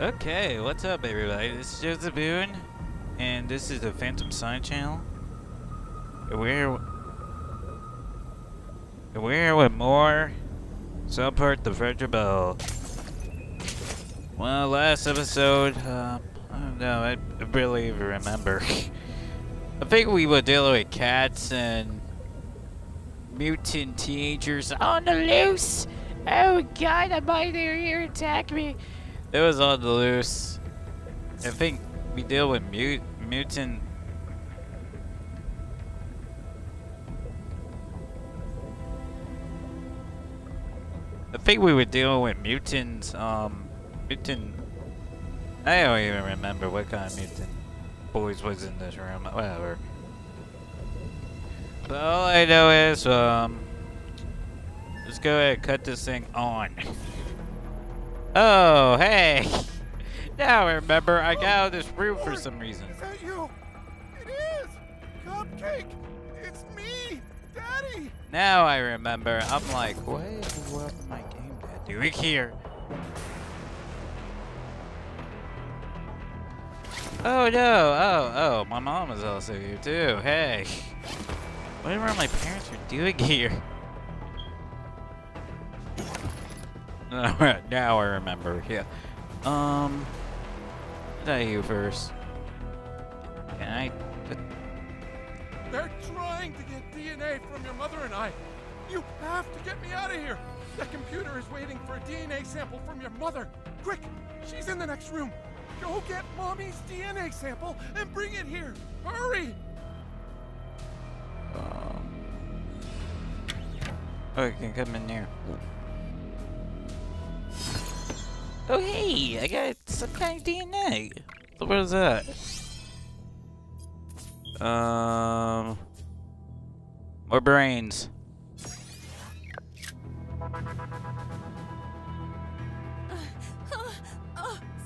Okay, what's up everybody? This is Joseph Boone, and this is the Phantom Sonic channel. We're we're with more South Park the Frederick Bell. Well, last episode, um, I don't know, I barely even remember. I think we were dealing with cats and mutant teenagers on the loose. Oh god, I might here attack me. It was on the loose. I think we deal with mut mutant. I think we were dealing with mutants. Um, mutant. I don't even remember what kind of mutant boys was in this room. Whatever. But all I know is, um, let's go ahead and cut this thing on. Oh, hey! Now I remember I got out of this room for some reason. Is that you? It is! Cupcake! It's me! Daddy! Now I remember. I'm like, what what my game dad doing here? Oh no! Oh, oh, my mom is also here too. Hey! Whatever my parents are doing here. now I remember, yeah. Um, you first. Can I? They're trying to get DNA from your mother and I. You have to get me out of here. The computer is waiting for a DNA sample from your mother. Quick, she's in the next room. Go get mommy's DNA sample and bring it here. Hurry! Um. Oh, you can come in here. Oh, hey! I got some kind of DNA. So what is that? Um. More brains.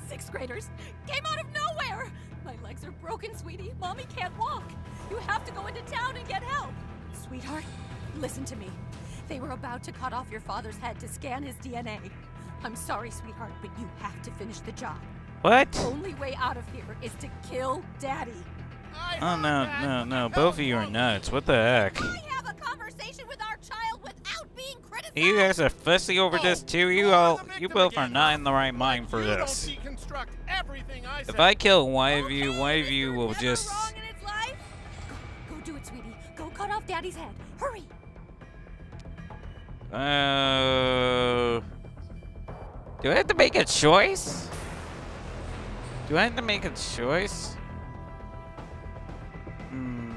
Sixth graders came out of nowhere. My legs are broken, sweetie. Mommy can't walk. You have to go into town and get help. Sweetheart, listen to me. They were about to cut off your father's head to scan his DNA. I'm sorry, sweetheart, but you have to finish the job. What? The only way out of here is to kill Daddy. I Oh no, that. no, no! Both of you are nuts. What the heck? I have a conversation with our child without being criticized. You guys are fussy over this Oh, too. You all, you victim both are not in the right mind for you this. Don't deconstruct everything I If. I kill one of you, Okay, one of you will just. wrong in his life. Go, go do it, sweetie. Go cut off Daddy's head. Hurry. Uh, do I have to make a choice? Do I have to make a choice? Hmm.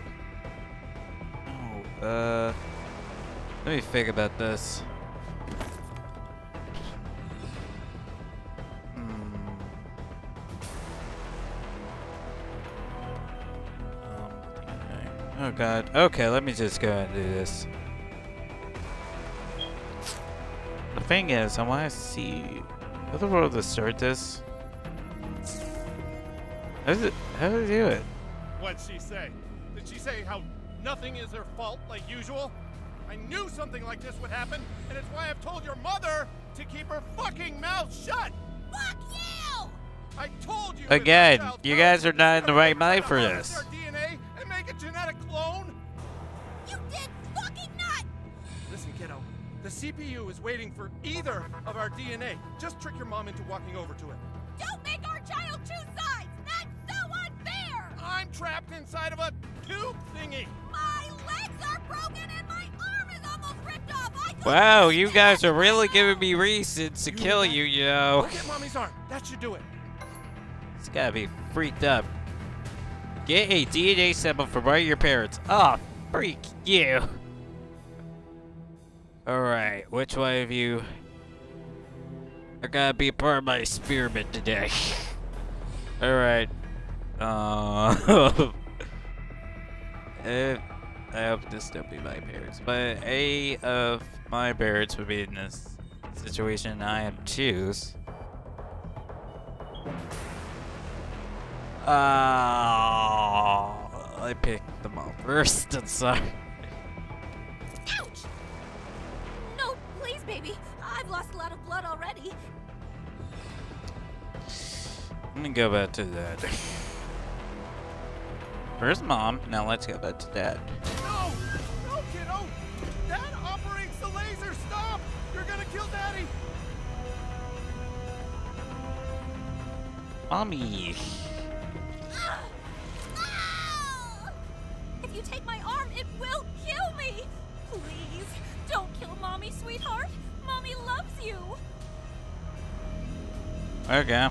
Oh, uh. Let me think about this. Hmm. Um. Oh god. Okay, let me just go and do this. Thing is, I want to see how the world to start this. How does it? How do I do it? What'd she say? Did she say how nothing is her fault like usual? I knew something like this would happen, and it's why I've told your mother to keep her fucking mouth shut! Fuck you! I told you! Again, if your child you guys are not in the right mind for harvest this. CPU is waiting for either of our DNA. Just trick your mom into walking over to it. Don't make our child choose sides! That's so unfair! I'm trapped inside of a tube thingy. My legs are broken and my arm is almost ripped off! I Wow, you guys are really giving me reasons to You kill you, you know. Go get mommy's arm. That should do it. It's gotta be freaked up. Get a DNA sample from one of your parents. Oh, freak you. Alright, which one of you are gonna be part of my experiment today? Alright. Uh, eh, I hope this don't be my parents, but a of my parents would be in this situation I am choose. Uh, I picked them all first. I'm sorry. Blood already. Let me go back to dad. Where's mom? Now let's go back to dad. No! No, kiddo! Dad operates the laser! Stop! You're gonna kill Daddy! Mommy. Ah! If you take my arm, it will kill me! Please, don't kill Mommy, sweetheart! Mommy loves you! Okay.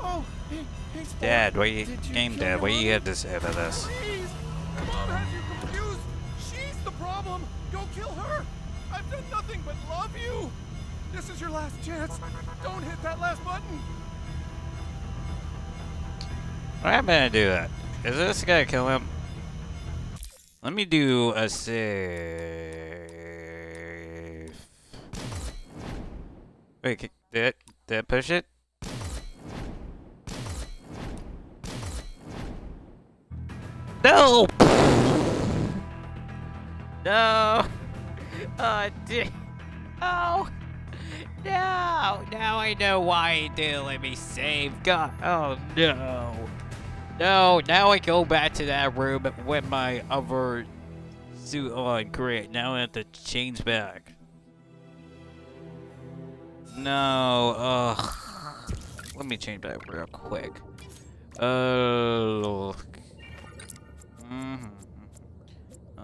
Oh, hey, Sport. Dad, what you, Did you game dad, what you have to say about this? Please! Mom has you confused! She's the problem! Go kill her! I've done nothing but love you! This is your last chance! Don't hit that last button! I'm gonna do that. Is this gonna kill him? Let me do a save. Wait, did did it push it? No! No! Oh, di- oh! No! Now I know why he didn't let me save. God! Oh no! No! Now I go back to that room with my other suit on. Great. Now I have to change back. No. Ugh. Let me change back real quick. Oh.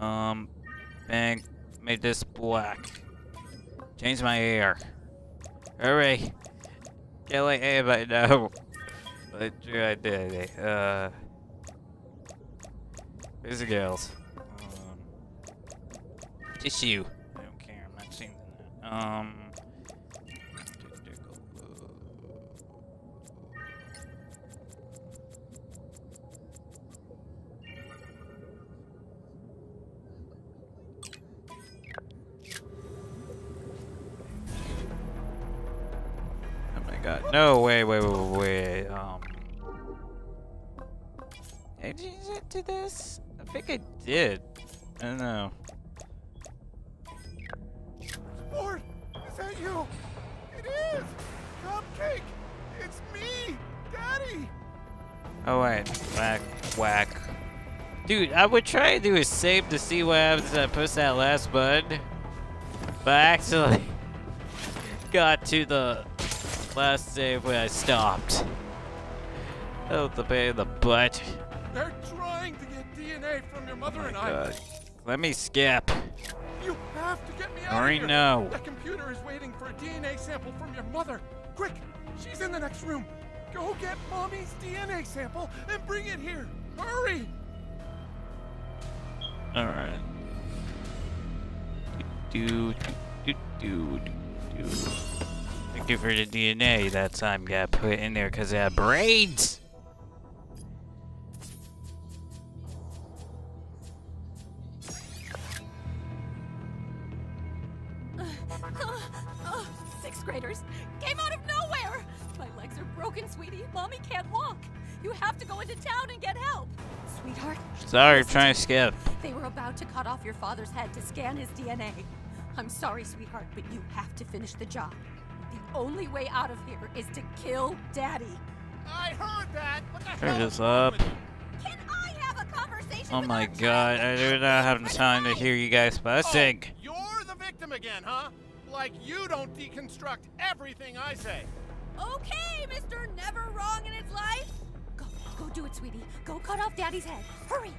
Um. Bang. Made this black. Change my hair. Hurry. Can't let anybody know. What I did. Uh. Where's the girls? Um. Tissue. I don't care. I'm not seeing that. Um. No, wait, wait, wait, wait. Um. Did you do this? I think I did. I don't know. Sport! Is that you? It is! Cupcake! It's me! Daddy! Oh wait, whack, whack. Dude, I would try to do a save to see what happens if I push that last button. But I actually got to the last save where I stopped. Oh, the pain in the butt. They're trying to get DNA from your mother oh and I. God. Let me skip. You have to get me out Already of here. know. The computer is waiting for a DNA sample from your mother. Quick, she's in the next room. Go get mommy's DNA sample and bring it here. Hurry! Alright. Do, do, do, do, do, do. Thank you for the DNA that time got put in there because it had brains. Oh, sixth graders came out of nowhere! My legs are broken, sweetie. Mommy can't walk. You have to go into town and get help. Sweetheart, Sorry, trying to skip. they were about to cut off your father's head to scan his DNA. I'm sorry, sweetheart, but you have to finish the job. The only way out of here is to kill Daddy. I heard that. What the Turn hell this is up. Can I have a conversation Oh with my god, I do not have time to hear you guys fussing. Oh, you're the victim again, huh? Like you don't deconstruct everything I say. Okay, Mr. Never Wrong in his life. Go, go do it, sweetie. Go cut off Daddy's head. Hurry.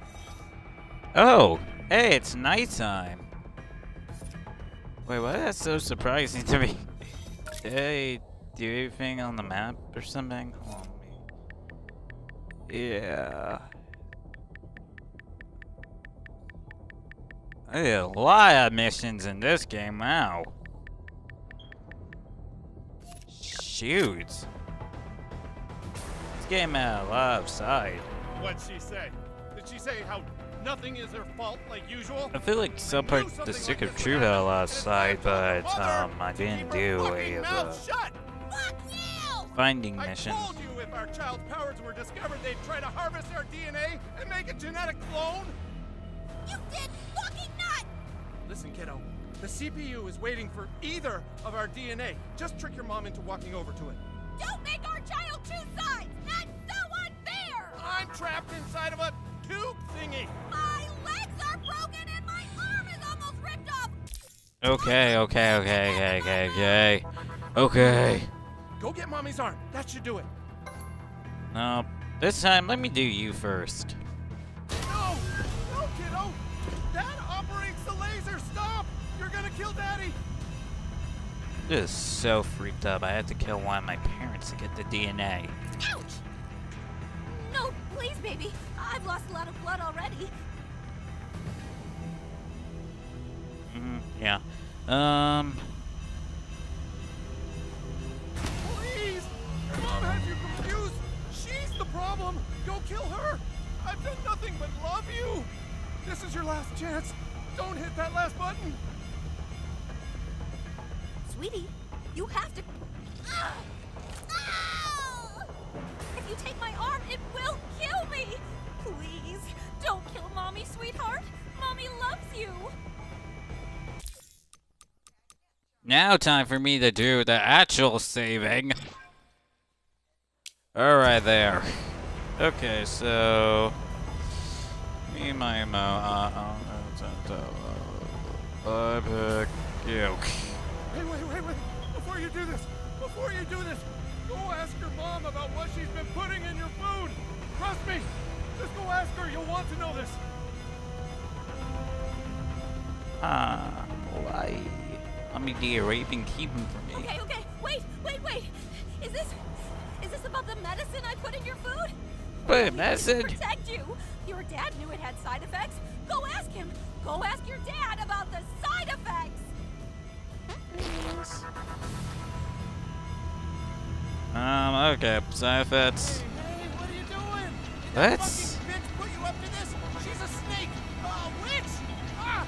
Oh, hey, it's nighttime. Wait, why is that so surprising to me. I do anything on the map or something? Hold on. Yeah. Did a lot of missions in this game, wow. Shoot. This game had a lot of side. What'd she say? Did she say how nothing is her fault like usual? I feel like some knew part the something Stick like of this Truth would had a lot of It's side, my but um, I didn't do her a fucking of the shut. Fuck finding I mission. told you if our child's powers were discovered, they'd try to harvest our DNA and make a genetic clone. You did fucking not! Listen, kiddo. The CPU is waiting for either of our DNA. Just trick your mom into walking over to it. Don't make our child choose sides! Not trapped inside of a tube thingy. My legs are broken and my arm is almost ripped off. Okay, okay, okay, okay, okay, okay. Okay. Go get mommy's arm. That should do it. No, this time let me do you first. No! No, kiddo! Dad operates the laser! Stop! You're gonna kill Daddy! This is so freaked up. I had to kill one of my parents to get the DNA. Ouch! No, please, baby. I've lost a lot of blood already. hmm yeah. Um. Please! Your mom has you confused! She's the problem! Go kill her! I've done nothing but love you! This is your last chance! Don't hit that last button! Sweetie, you have to. Ah! Ah! If you take my arm, it will kill me! Please, don't kill Mommy, sweetheart! Mommy loves you! Now time for me to do the actual saving. Alright there. Okay, so me and my mo uh, uh, uh, uh, I pick you. Wait, wait, wait, wait! Before you do this, before you do this, go ask your mom about what she's been putting in your food! Trust me! Just go ask her, you'll want to know this! Ah, why? Mommy dear, you've been keeping from me. Okay, okay, wait, wait, wait! Is this. Is this about the medicine I put in your food? Wait, To message? protect you! Your dad knew it had side effects! Go ask him! Go ask your dad about the side effects! Um, okay, side effects. This? She's a snake! A witch! Ah!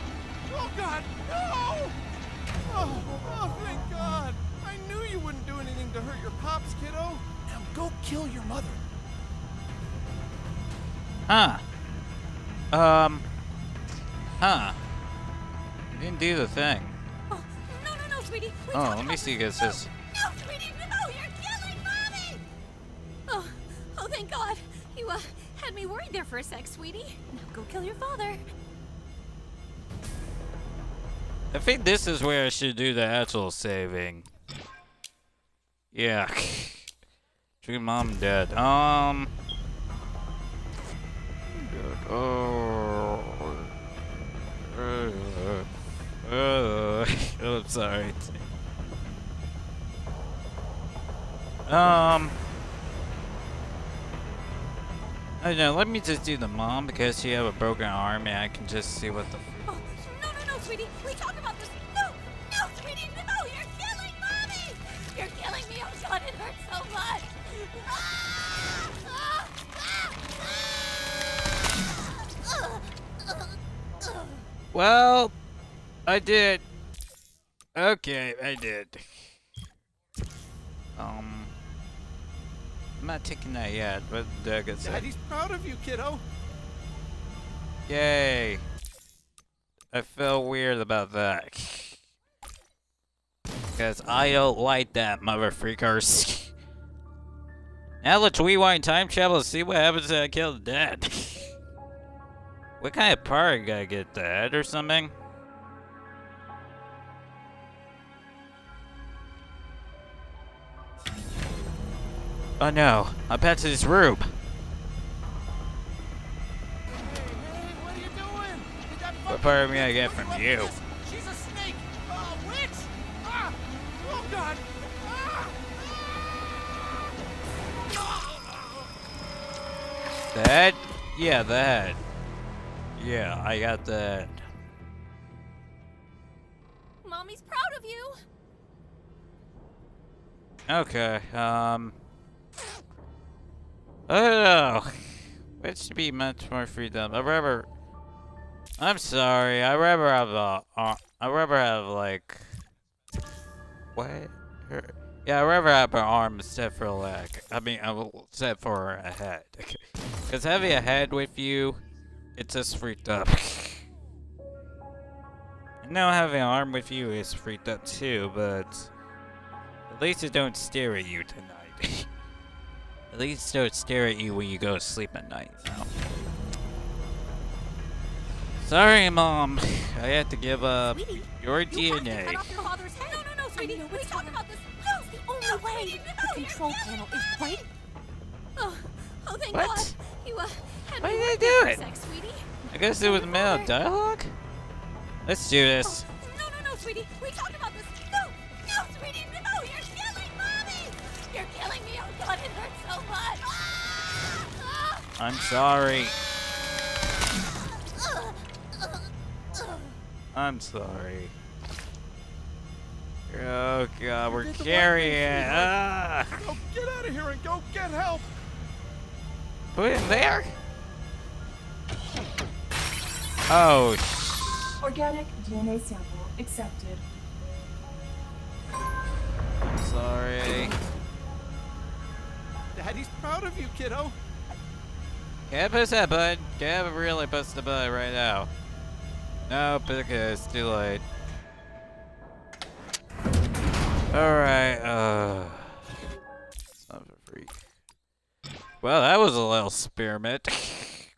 Oh god! No! Oh, oh, thank god! I knew you wouldn't do anything to hurt your pops, kiddo! Now go kill your mother! Huh. Um. Huh. Didn't do the thing. Oh, no, no, no, sweetie! We Oh, let me see this. this No, No, sweetie, no! You're killing Mommy! Oh, oh, thank God! You, uh, had me worried there for a sec, sweetie. Now go kill your father. I think this is where I should do the actual saving. Yeah. Dream mom dead. Um. Oh. Uh, I'm sorry. Um. I know, let me just do the mom because she have a broken arm and I can just see what the Oh, no, no, no, sweetie! We talked about this! No! No, sweetie, no! You're killing Mommy! You're killing me, oh, Sean, it hurts so much! Ah! Ah! Ah! Ah! Well, I did. Okay, I did. Um, I'm not taking that yet, but uh, good say. Daddy's proud of you, kiddo! Yay! I feel weird about that. Because I don't like that, mother freakers. now let's rewind time travel and see what happens if I kill the dad. what kind of part gotta get the head or something? Oh no, I'm back to this room. Hey, hey, what are you doing? What part am I gonna get from you? She's a snake! A witch! Ah! Oh god! Ah! That? Yeah, that. Yeah, I got that. Mommy's proud of you! Okay, um. I. It should be much more freedom. I'd rather. I'm sorry. I'd rather have a. Uh, I'd rather have, like. What? Yeah, I'd rather have an arm instead for a leg. I mean, I will set for a head. Because having a head with you, it's just freaked up. Now having an arm with you is freaked up too, but. At least it don't stare at you tonight. At least don't stare at you when you go to sleep at night. You? Sorry, Mom. I had to give up Sweetie, your You have to DNA. cut off your father's head. No, no, no, sweetie. know We it's talked about this. No, it's the only No, way. sweetie, No, the control killing panel me, is right. Oh, oh, thank What? God. You uh, had Why did right they do it? sec, sweetie. I guess it was middle of dialogue? Let's do this. No, no, no, sweetie. We talked about this. No, no, sweetie, no. You're killing mommy. You're killing me. Oh God, it hurts so much. I'm sorry. I'm sorry. Oh god, we're did the right carrying it. Ah! Go get out of here and go get help! Put in there? Oh, Organic DNA sample accepted. I'm sorry. Daddy's proud of you, kiddo. Can't push that button. Can't really push the button right now. No, because it's too late. Alright, uh. Son of a freak. Well, that was a little experiment.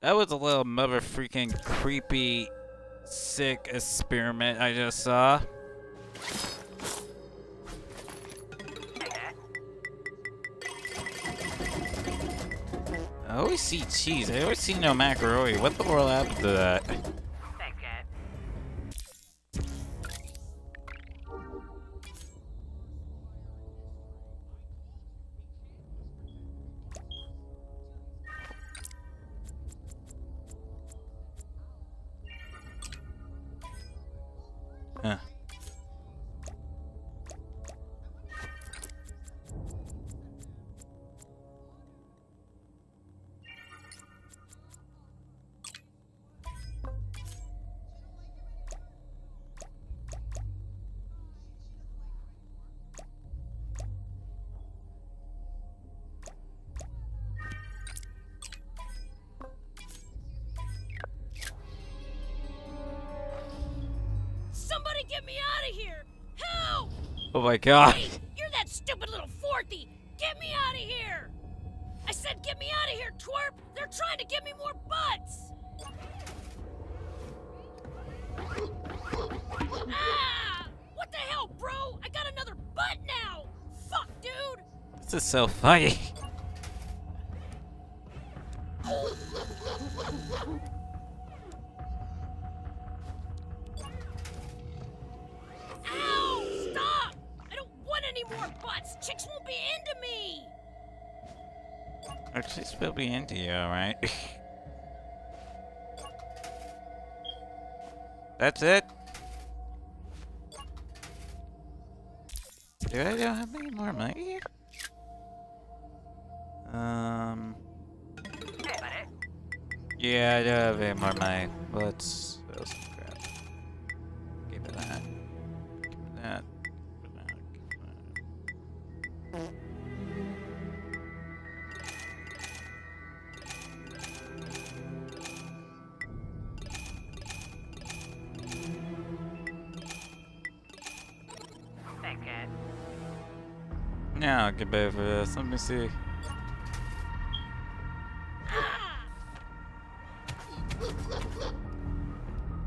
that was a little mother freaking creepy, sick experiment I just saw. I always see cheese. I always see no macaroni. What the world happened to that? Get me out of here! Help! Oh my god. Hey, you're that stupid little forthy! Get me out of here! I said get me out of here, twerp! They're trying to give me more butts! Ah! What the hell, bro? I got another butt now! Fuck, dude! This is so funny. Be into you, alright? That's it? Do I don't have any more money? Um. Yeah, I don't have any more money. Let's. let's Now I'll get for this. Let me see. Ah!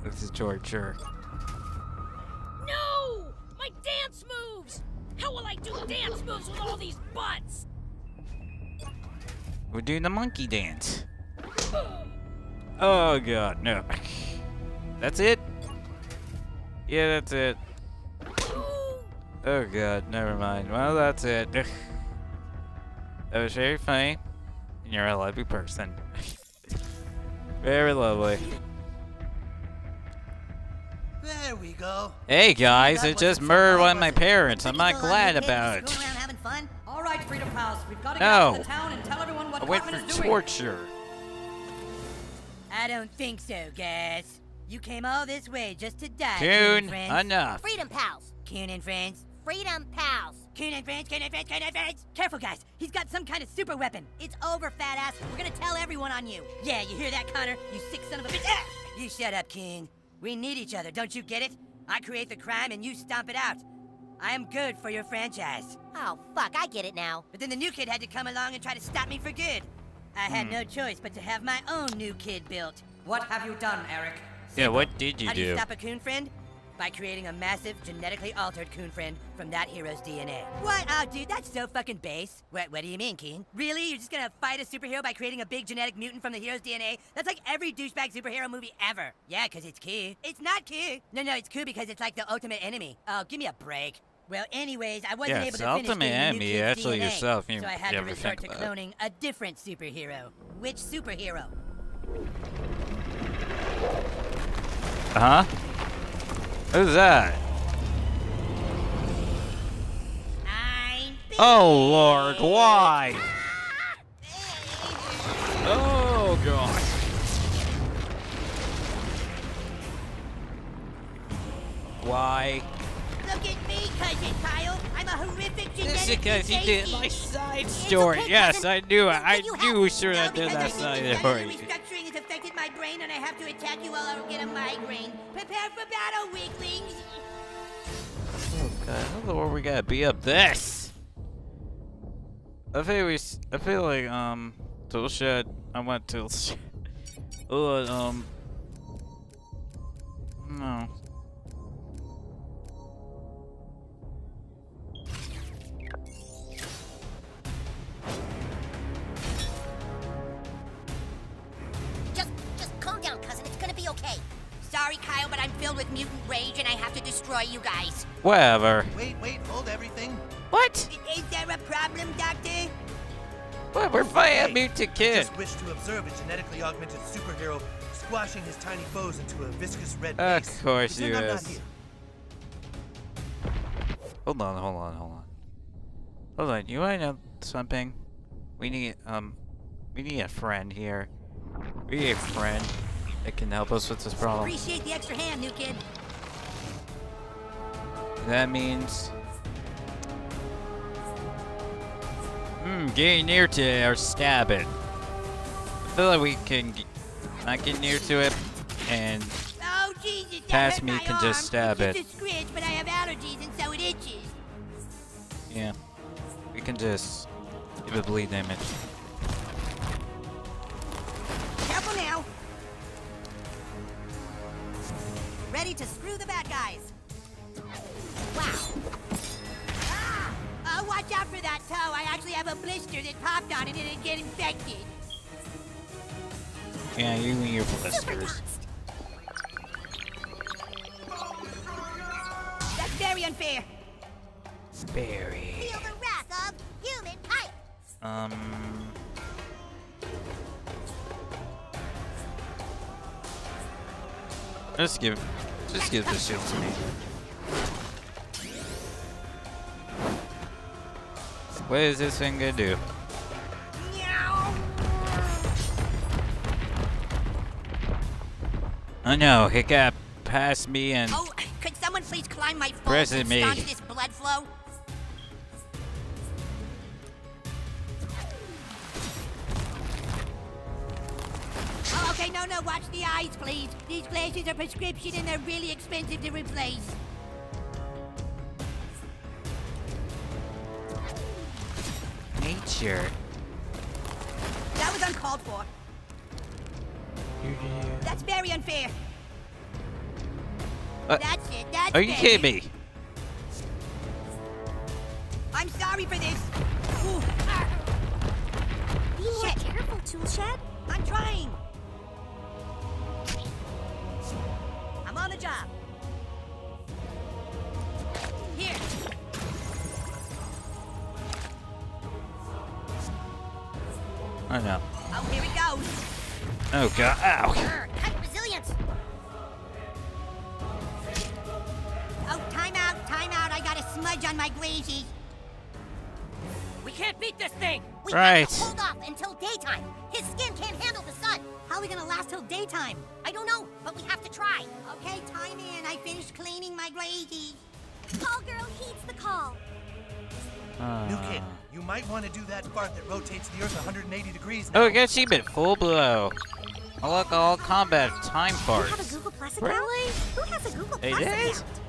This is torture. No! My dance moves! How will I do dance moves with all these butts? We're doing the monkey dance. Oh god, no. That's it? Yeah, that's it. Oh god, never mind. Well, that's it. that was very funny. And you're a lovely person. very lovely. There we go. Hey guys, That I just so murdered one of my parents. I'm not glad about just it. Go around having fun. All right, Freedom Pals, we've got to get No. out to the town and tell everyone what I went Department for is doing. torture. I don't think so, guys. You came all this way just to die, Coon Coon, and enough. Freedom pals. Coon and friends. Freedom pals! Coon and friends. Coon and friends. Coon and friends. Careful, guys. He's got some kind of super weapon. It's over, fat ass. We're gonna tell everyone on you. Yeah, you hear that, Connor? You sick son of a bitch. Ah! You shut up, Coon. We need each other. Don't you get it? I create the crime and you stomp it out. I am good for your franchise. Oh, fuck, I get it now. But then the new kid had to come along and try to stop me for good. I had Hmm. no choice but to have my own new kid built. What have you done, Eric? Yeah, what did you How do you do? stop a coon friend? By creating a massive, genetically altered coon friend from that hero's DNA. What? Oh, dude, that's so fucking base. What, what do you mean, Keen? Really? You're just gonna fight a superhero by creating a big genetic mutant from the hero's DNA? That's like every douchebag superhero movie ever. Yeah, because it's cool. It's not cool. No, no, it's cool because it's like the ultimate enemy. Oh, give me a break. Well, anyways, I wasn't Yeah, able to finish the new enemy, kid's actually DNA, yourself, you- so I had to resort to cloning a different superhero. Which superhero? Uh huh? Who's that? Oh lord, why? Oh god. Why? Look at me, cousin Kyle. I'm a horrific genetic This is because you did my side story. okay, Yes. I knew it. I knew sure I did that side story. restructuring has affected my brain and I have to attack you while I get a migraine. Prepare for battle, weaklings. Oh god, how the world we gotta be up this? I feel we. I feel like um, tool shed. I went to. Oh um. No. Whatever. Wait, wait, hold everything. What? There a problem, Doctor? What? We're fighting a Hey, mutant kid. Just wish to observe a genetically augmented superhero squashing his tiny foes into a viscous red Of base. course Pretend you I'm is. Hold on, hold on, hold on. Hold on. You wanna know something? We need um, we need a friend here. We need a friend that can help us with this problem. Appreciate the extra hand, new kid. That means. Hmm, getting near to it or stab it. I feel like we can not get near to it and Oh, Jesus, Pass me can arm. just stab it's it. Just scritch, but I have allergies and so it itches. yeah, we can just give it bleed damage. It infected. Yeah, you and your blisters. That's very unfair. Barry. Feel the wrath of Human Kite. Um. Just give, just give the shield to me. What is this thing gonna do? Oh no, it got past me and Oh, could someone please climb my phone and me. staunch this blood flow? Oh, okay, no, no, watch the eyes, please. These glasses are prescription and they're really expensive to replace. nature. That was uncalled for. That's very unfair. Uh, That's it, that's it. Are you fair. kidding me? I'm sorry for this. Ooh, Be more Shit. careful, Toolshed. I'm trying. I'm on the job. Here. Oh no. Oh, here it goes. Oh god. Ow. Resilience. Oh, time out, time out. I got a smudge on my glazies. We can't beat this thing. We Right. have to hold off until daytime. His skin can't handle the sun. How are we gonna last till daytime? I don't know, but we have to try. Okay, time in. I finished cleaning my glazies. Call girl heeds the call. New kid, Uh, you might want to do that fart that rotates the Earth 180 degrees. Oh, now. I got she been full blow. I look all combat time You have a. Google Plus account? Really? Who has a Google It Plus is? account?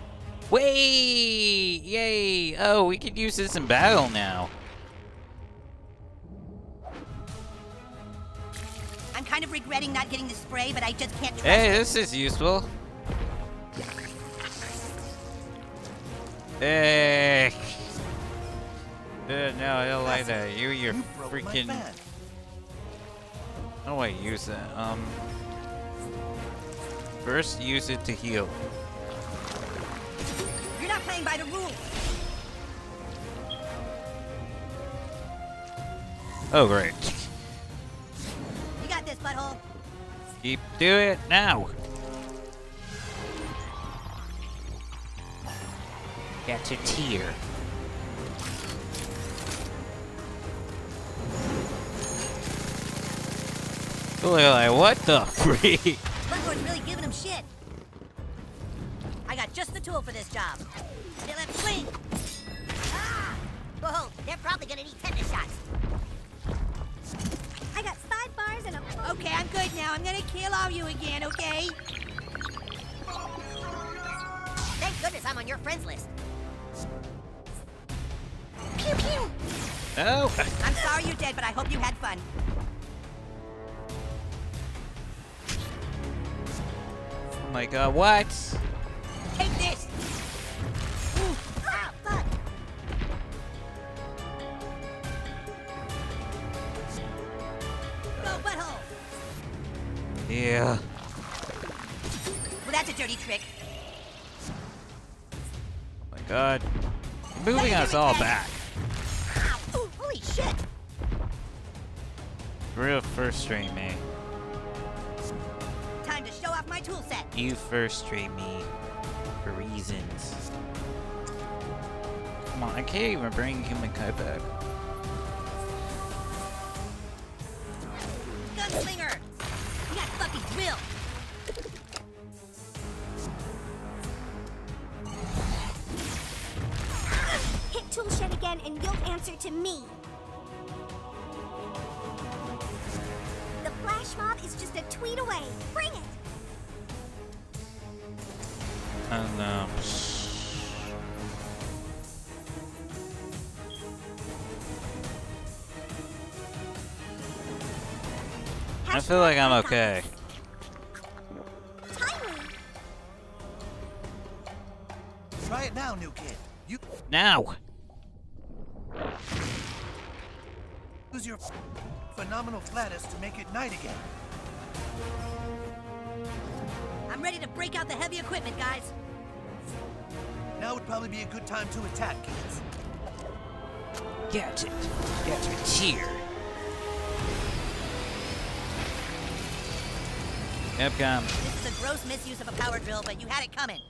Wait! Yay! Oh, we could use this in battle now. I'm kind of regretting not getting the spray, but I just can't trust Hey, this is useful. Hey! Uh, no, I don't like that. You, you're You freaking. How do I use that? Um. First, use it to heal. You're not playing by the rules. Oh, great. You got this, butthole. Keep do it now. Get a tear. Look like, what the freak? Butthorn's really giving him shit. I got just the tool for this job. Feel it swing. Ah! Whoa, they're probably gonna need tetanus shots. I got five bars and a. Okay, I'm good now. I'm gonna kill all you again, okay? Thank goodness I'm on your friends list. Pew pew! Oh, I'm sorry you're dead, but I hope you had fun. My god, what? Take this. Ooh, ah, fuck! Go, butthole. Yeah. Well, that's a dirty trick. Oh my god. Moving us all back. Ow! Ooh, holy shit! Real first rate me. Tool set. You first rate me for reasons. Come on, I can't even bring Human Kite back. Gunslinger. You got fucking drill. Hit tool shed again and you'll answer to me. The flash mob is just a tweet away. Bring it! I don't. Um, I feel like I'm okay. Try it now, new kid. You Now! use your phenomenal flatus to make it night again. I'm ready to break out the heavy equipment, guys. Now would probably be a good time to attack, kids. Get it. Get it here. Capcom. This is a gross misuse of a power drill, but you had it coming.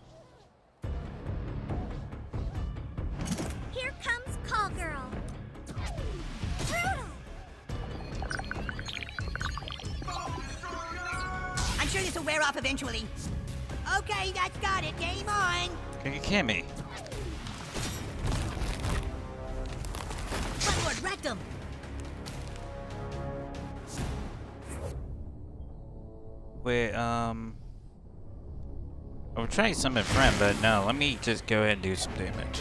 Here comes Call Girl. Brutal! I'm sure this will wear off eventually. Okay, that's got it. Game on. Can you kill wrecked him. Wait, um... I'm trying to summon friend, but no, let me just go ahead and do some damage.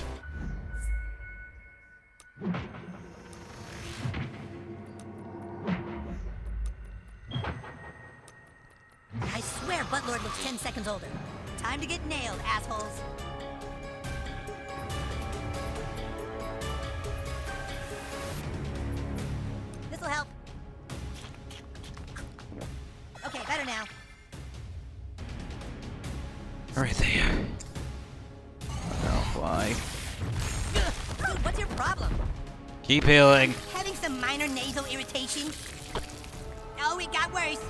I swear Buttlord looks 10 seconds older. Time to get nailed, assholes. This'll help. Okay, better now. Right there. Oh, why? Dude, what's your problem? Keep healing. Having some minor nasal irritation? Oh, it got worse.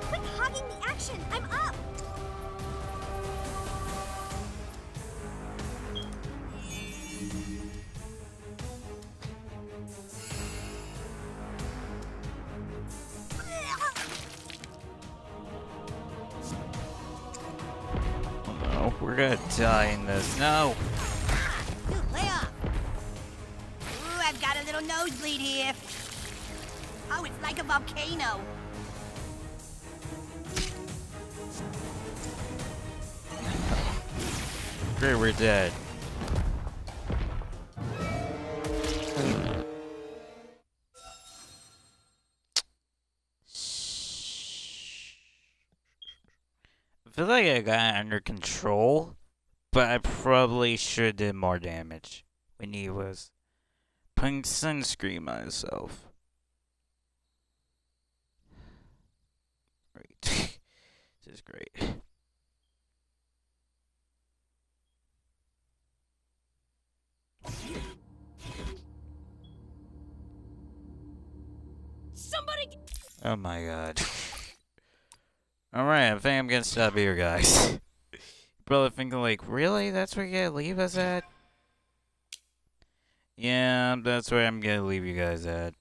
Quit hogging the action! I'm up! This. No! Dude, lay off. Ooh, I've got a little nosebleed here. Oh, it's like a volcano. Great, we're dead. I feel like I got it under control, but I probably should did more damage when he was putting sunscreen on himself. Great. this is great. Somebody. Oh my god. Alright, I think I'm gonna stop here, guys. Probably thinking like, really? That's where you gotta leave us at? Yeah, that's where I'm gonna leave you guys at.